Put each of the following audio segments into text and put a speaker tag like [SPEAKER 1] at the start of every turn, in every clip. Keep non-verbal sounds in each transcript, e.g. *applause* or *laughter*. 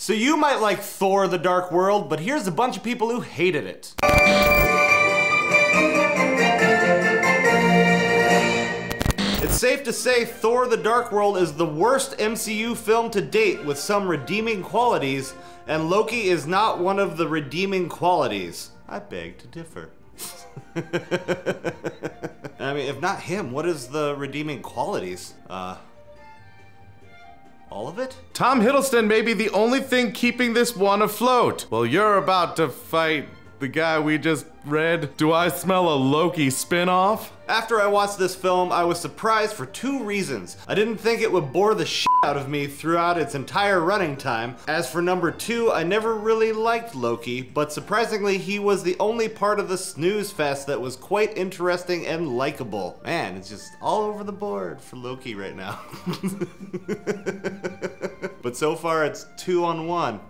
[SPEAKER 1] So you might like Thor the Dark World, but here's a bunch of people who hated it. It's safe to say Thor the Dark World is the worst MCU film to date with some redeeming qualities, and Loki is not one of the redeeming qualities. I beg to differ. *laughs* I mean, if not him, what is the redeeming qualities? Uh, all of it?
[SPEAKER 2] Tom Hiddleston may be the only thing keeping this one afloat. Well, you're about to fight the guy we just read. Do I smell a Loki spin-off?
[SPEAKER 1] After I watched this film, I was surprised for two reasons. I didn't think it would bore the shit out of me throughout its entire running time. As for number two, I never really liked Loki, but surprisingly, he was the only part of the snooze fest that was quite interesting and likable. Man, it's just all over the board for Loki right now. *laughs* but so far, it's two on one.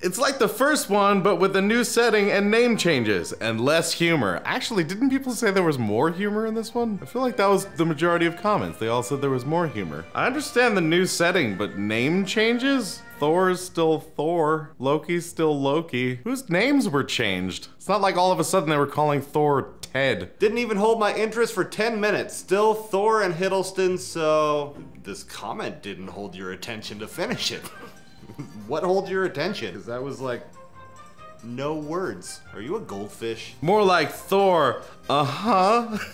[SPEAKER 2] It's like the first one, but with a new setting and name changes and less humor. Actually, didn't people say there was more humor in this one? I feel like that was the majority of comments. They all said there was more humor. I understand the new setting, but name changes? Thor's still Thor. Loki's still Loki. Whose names were changed? It's not like all of a sudden they were calling Thor Ted.
[SPEAKER 1] Didn't even hold my interest for 10 minutes. Still Thor and Hiddleston, so this comment didn't hold your attention to finish it. *laughs* what holds your attention? Because that was like no words. Are you a goldfish?
[SPEAKER 2] More like Thor, uh huh. *laughs*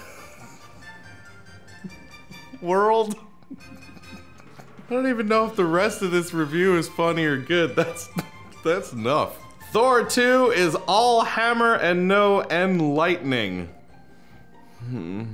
[SPEAKER 2] World. I don't even know if the rest of this review is funny or good. That's that's enough. Thor 2 is all hammer and no end lightning.
[SPEAKER 1] Hmm.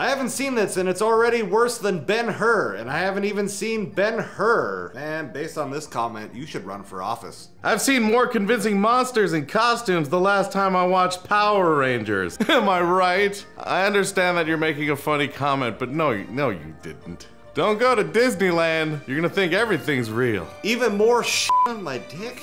[SPEAKER 1] I haven't seen this and it's already worse than Ben Hur, and I haven't even seen Ben Hur. Man, based on this comment, you should run for office.
[SPEAKER 2] I've seen more convincing monsters in costumes the last time I watched Power Rangers. *laughs* Am I right? I understand that you're making a funny comment, but no, no you didn't. Don't go to Disneyland. You're gonna think everything's real.
[SPEAKER 1] Even more sh on my dick?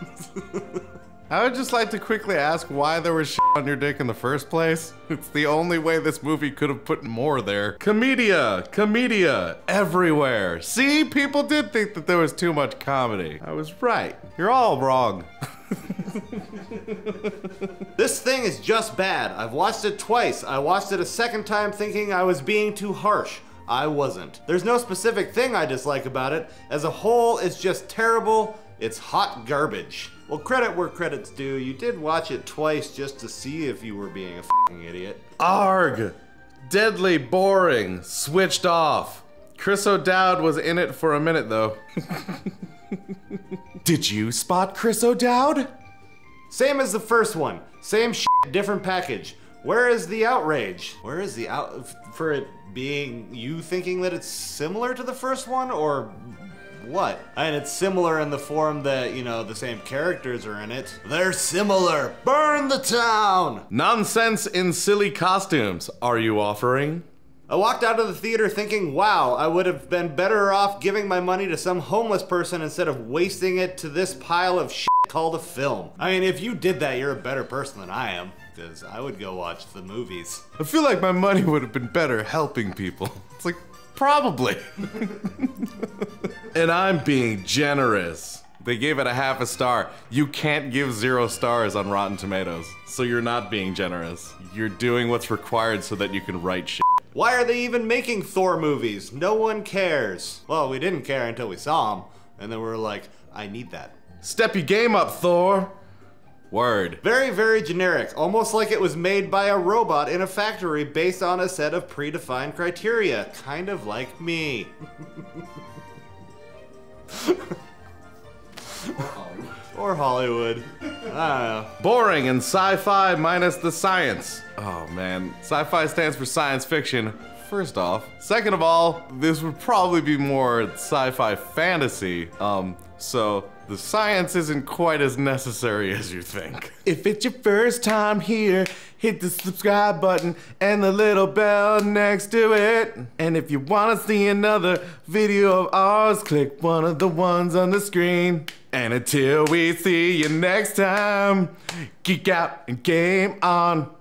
[SPEAKER 1] *laughs*
[SPEAKER 2] I would just like to quickly ask why there was on your dick in the first place. *laughs* It's the only way this movie could have put more there. Comedia, comedia, everywhere. See, people did think that there was too much comedy. I was right. You're all wrong. *laughs*
[SPEAKER 1] this thing is just bad. I've watched it twice. I watched it a second time thinking I was being too harsh. I wasn't. There's no specific thing I dislike about it. As a whole, it's just terrible. It's hot garbage. Well, credit where credit's due. You did watch it twice just to see if you were being a fucking idiot.
[SPEAKER 2] Arg! Deadly boring. Switched off. Chris O'Dowd was in it for a minute, though. *laughs* did you spot Chris O'Dowd?
[SPEAKER 1] Same as the first one. Same shit, different package. Where is the outrage? Where is the out for it being you thinking that it's similar to the first one or what? And it's similar in the form that, you know, the same characters are in it. They're similar. Burn the town!
[SPEAKER 2] Nonsense in silly costumes, are you offering?
[SPEAKER 1] I walked out of the theater thinking, wow, I would have been better off giving my money to some homeless person instead of wasting it to this pile of shit called a film. I mean, if you did that, you're a better person than I am, because I would go watch the movies.
[SPEAKER 2] I feel like my money would have been better helping people. *laughs* It's like, Probably. *laughs* and I'm being generous. They gave it a half a star. You can't give zero stars on Rotten Tomatoes. So you're not being generous. You're doing what's required so that you can write shit.
[SPEAKER 1] Why are they even making Thor movies? No one cares. Well, we didn't care until we saw them. And then we were like, I need that.
[SPEAKER 2] Step your game up, Thor. Word.
[SPEAKER 1] Very, very generic, almost like it was made by a robot in a factory based on a set of predefined criteria, kind of like me. *laughs* or Hollywood. I don't know.
[SPEAKER 2] Boring and sci-fi minus the science. Oh man, sci-fi stands for science fiction. First off. Second of all, this would probably be more sci-fi fantasy. Um, so the science isn't quite as necessary as you think. If it's your first time here, hit the subscribe button and the little bell next to it. And if you want to see another video of ours, click one of the ones on the screen. And until we see you next time, geek out and game on.